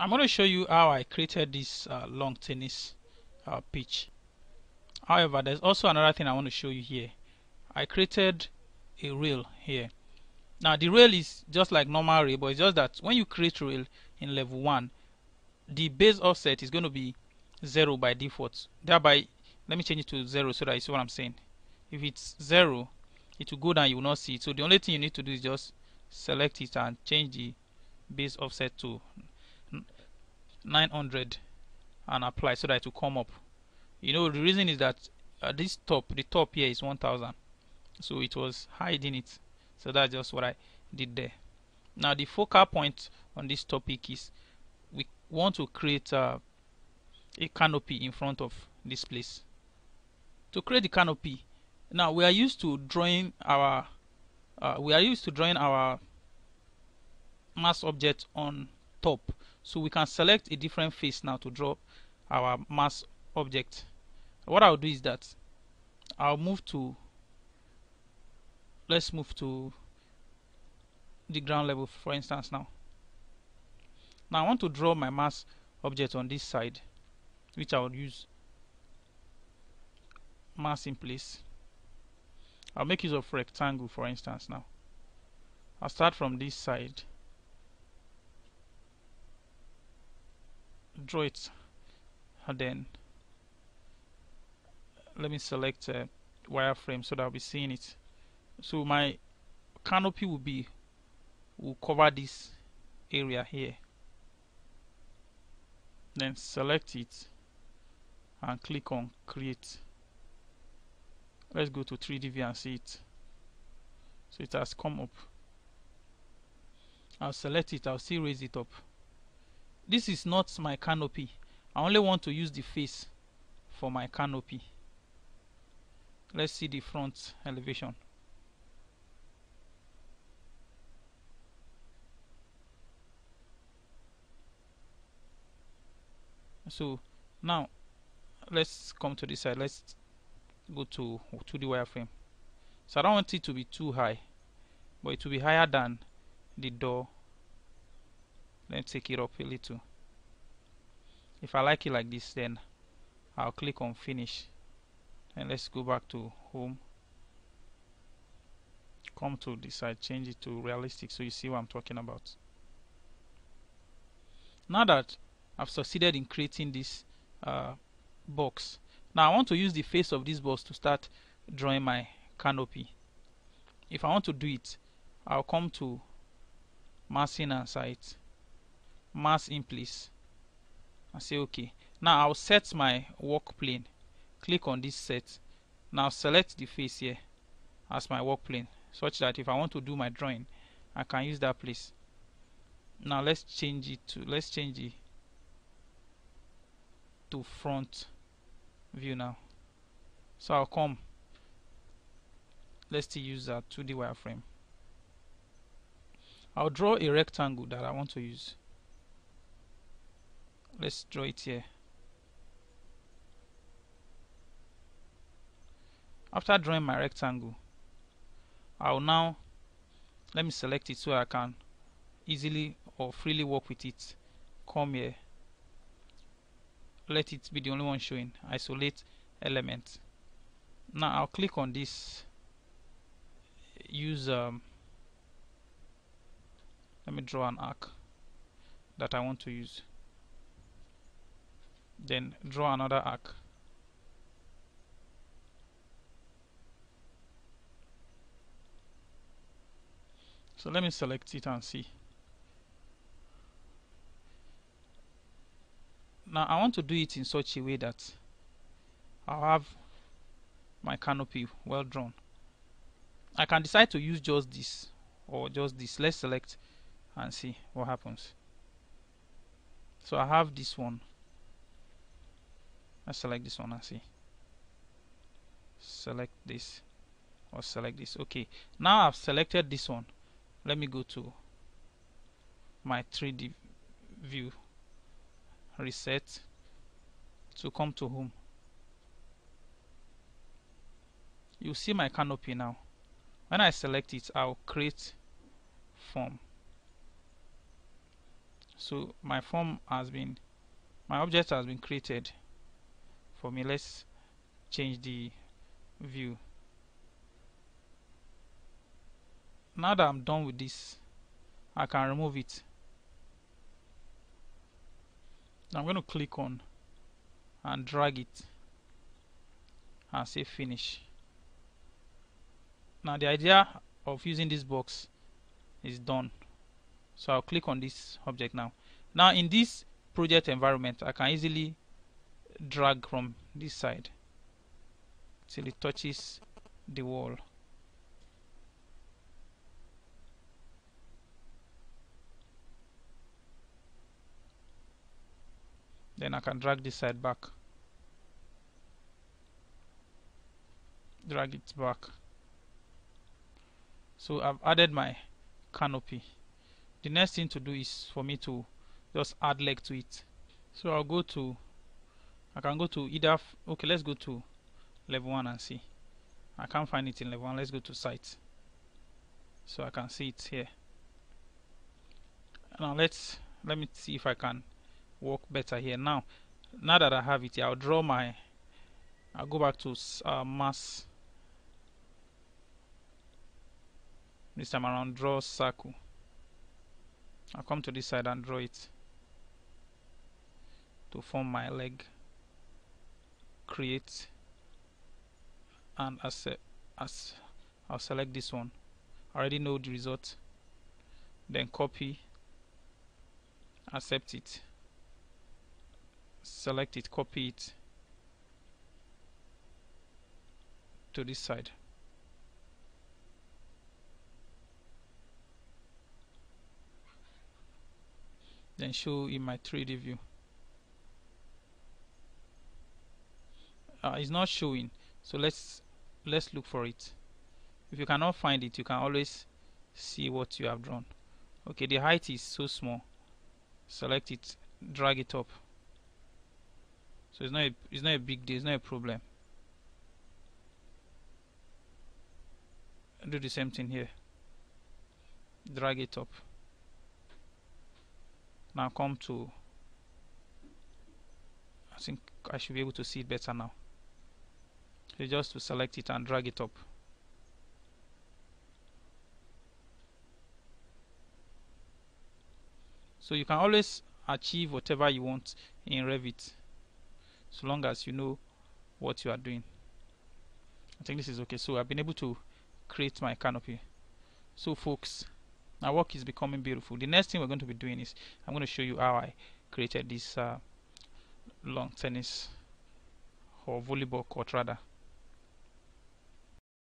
I'm going to show you how I created this uh, long tennis uh, pitch. However, there's also another thing I want to show you here. I created a rail here. Now the rail is just like normal rail, but it's just that when you create rail in level 1, the base offset is going to be 0 by default. Thereby, let me change it to 0 so that you see what I'm saying. If it's 0, it will go down, you will not see it. So the only thing you need to do is just select it and change the base offset to 900 and apply so that it will come up. You know the reason is that at this top the top here is 1000 so it was hiding it. So that's just what I did there. Now the focal point on this topic is we want to create uh, a canopy in front of this place. To create the canopy now we are used to drawing our uh, we are used to drawing our mass object on top so we can select a different face now to draw our mass object. What I'll do is that I'll move to let's move to the ground level for instance now. Now I want to draw my mass object on this side which I will use mass in place. I'll make use of rectangle for instance now. I'll start from this side draw it and then let me select a wireframe so that I'll be seeing it. So my canopy will be will cover this area here. Then select it and click on create. Let's go to 3D view and see it. So it has come up. I'll select it I'll still raise it up this is not my canopy. I only want to use the face for my canopy. Let's see the front elevation. So now let's come to this side. Let's go to 2D wireframe. So I don't want it to be too high but it will be higher than the door let's take it up a little. If I like it like this then I'll click on finish. And let's go back to home. Come to this side change it to realistic so you see what I'm talking about. Now that I've succeeded in creating this uh, box now I want to use the face of this box to start drawing my canopy. If I want to do it I'll come to massing and site mass in place. And say okay now I'll set my work plane. Click on this set. Now select the face here as my work plane such that if I want to do my drawing I can use that place. Now let's change it to let's change it to front view now. So I'll come. Let's still use that 2D wireframe. I'll draw a rectangle that I want to use let's draw it here after drawing my rectangle I'll now let me select it so I can easily or freely work with it. Come here. Let it be the only one showing. Isolate element. Now I'll click on this. Use um, let me draw an arc that I want to use then draw another arc. So let me select it and see. Now I want to do it in such a way that I'll have my canopy well drawn. I can decide to use just this or just this. Let's select and see what happens. So I have this one I select this one and see. Select this or select this. Okay now I've selected this one. Let me go to my 3d view. Reset to come to home. You see my canopy now. When I select it I'll create form. So my form has been my object has been created for me let's change the view. Now that I'm done with this I can remove it. I'm going to click on and drag it and say finish. Now the idea of using this box is done. So I'll click on this object now. Now in this project environment I can easily drag from this side till it touches the wall. Then I can drag this side back. Drag it back. So I've added my canopy. The next thing to do is for me to just add leg to it. So I'll go to I can go to either okay let's go to level 1 and see. I can't find it in level 1 let's go to site. So I can see it here. Now let's let me see if I can work better here. Now now that I have it here I'll draw my I'll go back to uh, mass. This time around draw circle. I'll come to this side and draw it to form my leg create and as, as I'll select this one. I already know the result. Then copy accept it. Select it copy it to this side. Then show in my 3d view uh, it's not showing. So let's let's look for it. If you cannot find it you can always see what you have drawn. Okay the height is so small. Select it drag it up. So it's not a, it's not a big deal it's not a problem. Do the same thing here. Drag it up. Now come to I think I should be able to see it better now so just to select it and drag it up. So you can always achieve whatever you want in Revit so long as you know what you are doing. I think this is okay. So I've been able to create my canopy. So folks my work is becoming beautiful. The next thing we're going to be doing is I'm going to show you how I created this uh, long tennis or volleyball court rather